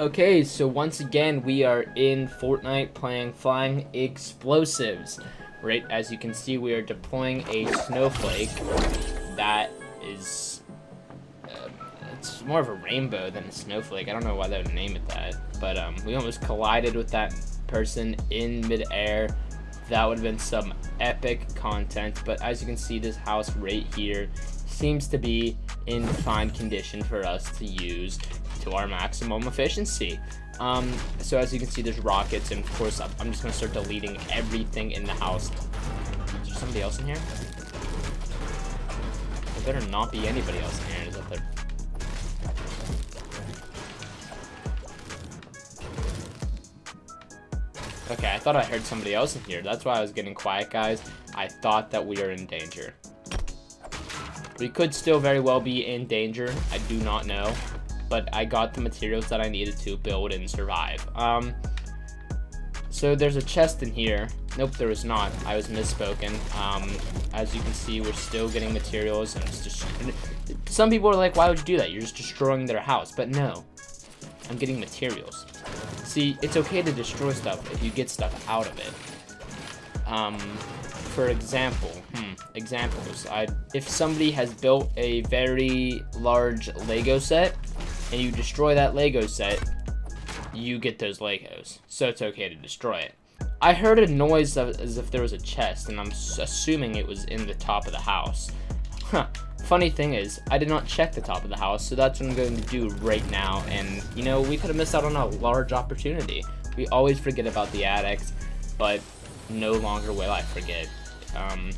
Okay, so once again, we are in Fortnite playing Flying Explosives. Right, as you can see, we are deploying a snowflake that is... Uh, it's more of a rainbow than a snowflake. I don't know why they would name it that. But um, we almost collided with that person in midair. That would have been some epic content. But as you can see, this house right here seems to be in fine condition for us to use to our maximum efficiency. Um, so as you can see, there's rockets, and of course, I'm just gonna start deleting everything in the house. Is there somebody else in here? There better not be anybody else in here. Is that there? Okay, I thought I heard somebody else in here. That's why I was getting quiet, guys. I thought that we are in danger. We could still very well be in danger. I do not know but I got the materials that I needed to build and survive. Um, so there's a chest in here. Nope, there was not. I was misspoken. Um, as you can see, we're still getting materials. And it's just some people are like, why would you do that? You're just destroying their house. But no, I'm getting materials. See, it's okay to destroy stuff if you get stuff out of it. Um, for example, hmm, examples. I, if somebody has built a very large Lego set, and you destroy that Lego set, you get those Legos. So it's okay to destroy it. I heard a noise as if there was a chest, and I'm assuming it was in the top of the house. Huh. Funny thing is, I did not check the top of the house, so that's what I'm going to do right now. And, you know, we could have missed out on a large opportunity. We always forget about the attics, but no longer will I forget. Um,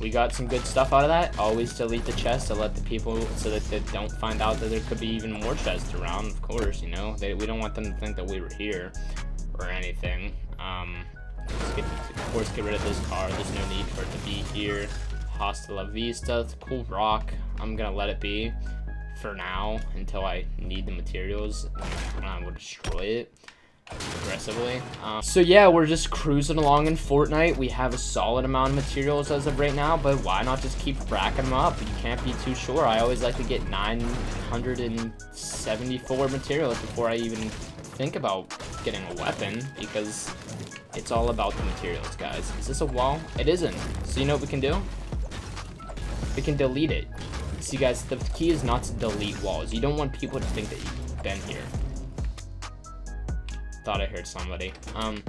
we got some good stuff out of that. Always delete the chest to let the people, so that they don't find out that there could be even more chests around, of course, you know. They, we don't want them to think that we were here or anything. Um, get, of course, get rid of this car. There's no need for it to be here. Hasta la vista. It's a cool rock. I'm gonna let it be for now until I need the materials. And I will destroy it aggressively. Um, so yeah, we're just cruising along in Fortnite. We have a solid amount of materials as of right now, but why not just keep racking them up? You can't be too sure. I always like to get 974 materials before I even think about getting a weapon, because it's all about the materials, guys. Is this a wall? It isn't. So you know what we can do? We can delete it. See, guys, the key is not to delete walls. You don't want people to think that you've been here thought I heard somebody. Um,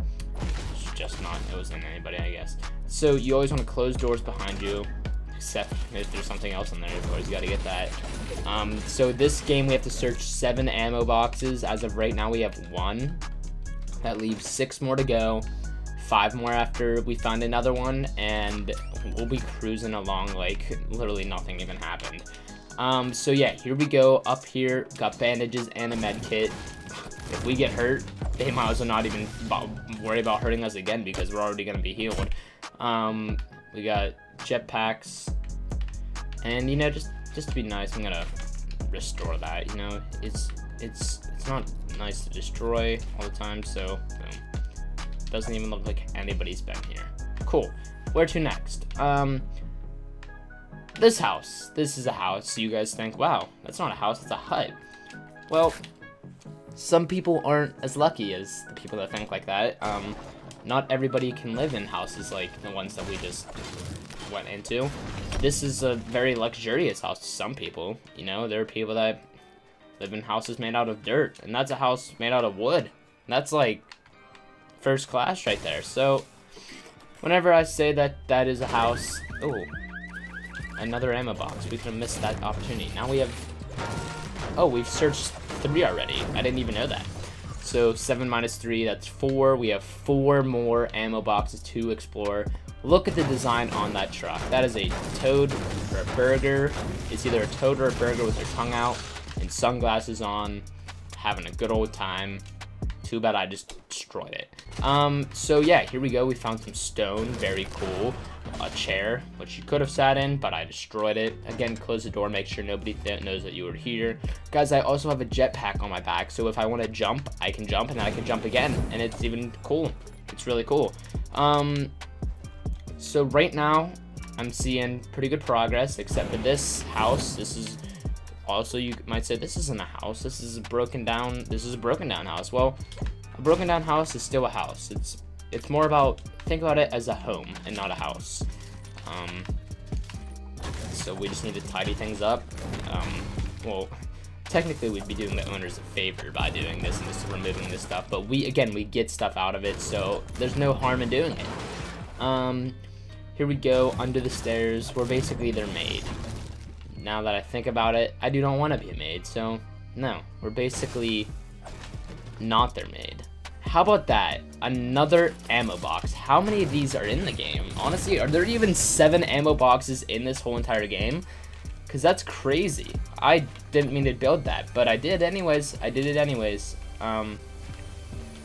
just not. It wasn't anybody, I guess. So you always want to close doors behind you, except if there's something else in there. You got to get that. Um, so this game, we have to search seven ammo boxes. As of right now, we have one. That leaves six more to go. Five more after we find another one, and we'll be cruising along like literally nothing even happened. Um, so yeah, here we go. Up here, got bandages and a med kit. If we get hurt, they might as well not even worry about hurting us again because we're already going to be healed. Um, we got jetpacks. And, you know, just, just to be nice, I'm going to restore that, you know. It's, it's, it's not nice to destroy all the time, so boom. Doesn't even look like anybody's been here. Cool. Where to next? Um, this house. This is a house. You guys think, wow, that's not a house, it's a hut. Well, some people aren't as lucky as the people that think like that. Um, not everybody can live in houses like the ones that we just went into. This is a very luxurious house to some people. You know, there are people that live in houses made out of dirt, and that's a house made out of wood. That's like first class right there. So, whenever I say that that is a house, oh, another ammo box. We could have missed that opportunity. Now we have, oh, we've searched three already. I didn't even know that. So 7 minus 3, that's 4. We have 4 more ammo boxes to explore. Look at the design on that truck. That is a toad or a burger. It's either a toad or a burger with their tongue out and sunglasses on, having a good old time. Too bad I just destroyed it. Um, so yeah, here we go. We found some stone. Very cool. A chair, which you could have sat in, but I destroyed it. Again, close the door. Make sure nobody knows that you were here. Guys, I also have a jetpack on my back. So if I want to jump, I can jump, and I can jump again. And it's even cool. It's really cool. Um, so right now, I'm seeing pretty good progress, except for this house. This is also you might say this isn't a house. This is a broken down. This is a broken down house. Well, a broken down house is still a house. It's it's more about think about it as a home and not a house. Um, so we just need to tidy things up. Um, well, technically we'd be doing the owners a favor by doing this and just removing this stuff, but we again we get stuff out of it, so there's no harm in doing it. Um, here we go under the stairs. We're basically they're made. Now that I think about it, I do not want to be a maid, so no, we're basically not their maid. How about that? Another ammo box. How many of these are in the game? Honestly, are there even seven ammo boxes in this whole entire game? Because that's crazy. I didn't mean to build that, but I did anyways. I did it anyways. Um,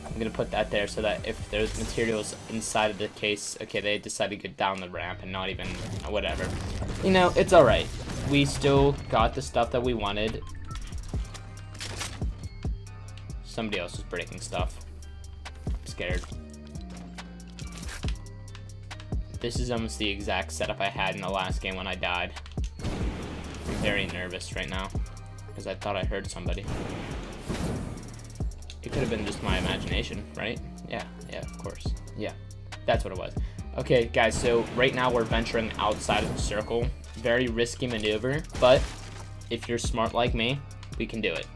I'm going to put that there so that if there's materials inside of the case, okay, they decided to get down the ramp and not even, whatever. You know, it's alright. We still got the stuff that we wanted. Somebody else is breaking stuff. I'm scared. This is almost the exact setup I had in the last game when I died. I'm very nervous right now. Because I thought I heard somebody. It could have been just my imagination, right? Yeah, yeah, of course. Yeah, that's what it was. Okay, guys, so right now we're venturing outside of the circle. Very risky maneuver, but if you're smart like me, we can do it.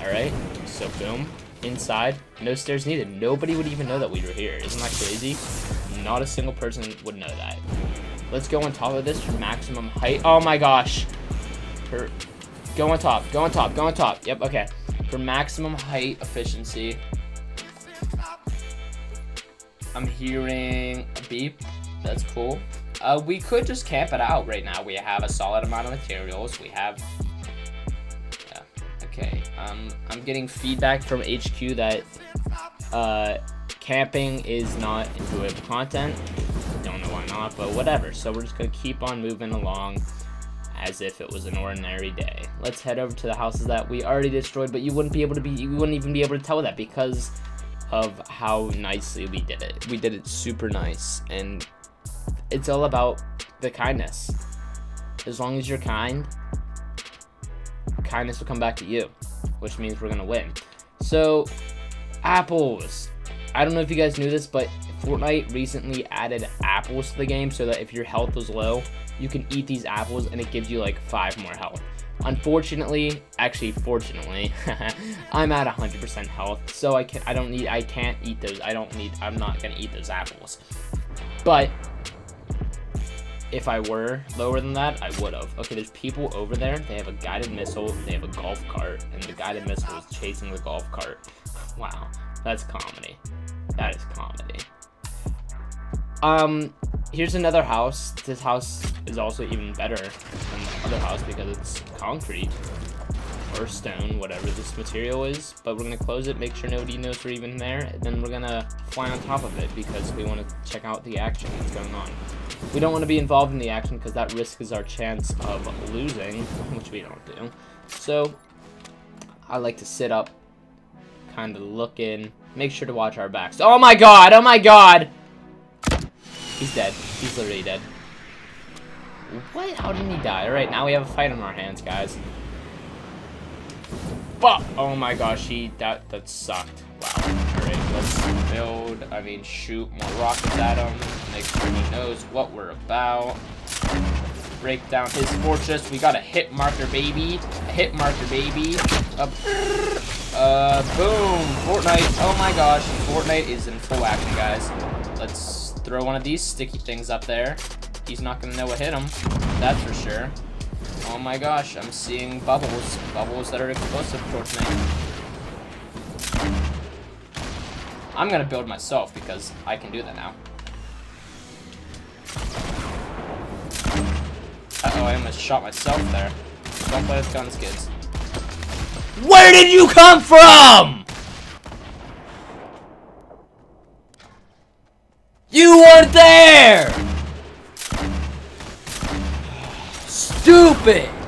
Alright, so boom, inside, no stairs needed. Nobody would even know that we were here. Isn't that crazy? Not a single person would know that. Let's go on top of this for maximum height. Oh my gosh. For, go on top, go on top, go on top. Yep, okay. For maximum height efficiency, I'm hearing a beep. That's cool. Uh, we could just camp it out right now. We have a solid amount of materials. We have... Yeah, okay. Um, I'm getting feedback from HQ that uh, camping is not enjoyable content. Don't know why not, but whatever. So we're just going to keep on moving along as if it was an ordinary day. Let's head over to the houses that we already destroyed, but you wouldn't be able to be, you wouldn't even be able to tell that because of how nicely we did it. We did it super nice, and it's all about the kindness. As long as you're kind, kindness will come back to you, which means we're gonna win. So, apples. I don't know if you guys knew this, but Fortnite recently added apples to the game so that if your health was low, you can eat these apples and it gives you like five more health. Unfortunately, actually, fortunately, I'm at 100% health, so I can I don't need I can't eat those. I don't need I'm not gonna eat those apples. But if I were lower than that, I would have. Okay, there's people over there. They have a guided missile. They have a golf cart, and the guided missile is chasing the golf cart. Wow, that's comedy. That is comedy. Um, here's another house. This house is also even better than the other house because it's concrete or stone, whatever this material is. But we're gonna close it, make sure nobody knows we're even there, and then we're gonna fly on top of it because we want to check out the action that's going on. We don't want to be involved in the action because that risk is our chance of losing, which we don't do. So I like to sit up, kind of look in, make sure to watch our backs. Oh my god! Oh my god! He's dead. He's literally dead. What? How did he die? Alright, now we have a fight on our hands, guys. Oh my gosh, he, that, that sucked. Wow. Alright, let's build, I mean, shoot more rockets at him. Make sure he knows what we're about. Break down his fortress. We got a hit marker, baby. A hit marker, baby. Uh, uh, boom. Fortnite. Oh my gosh. Fortnite is in full action, guys. Let's throw one of these sticky things up there. He's not going to know what hit him. That's for sure. Oh my gosh, I'm seeing bubbles. Bubbles that are explosive towards me. I'm to build myself because I can do that now. Uh-oh, I almost shot myself there. Don't play with guns, kids. Where did you come from? You weren't there! Stupid!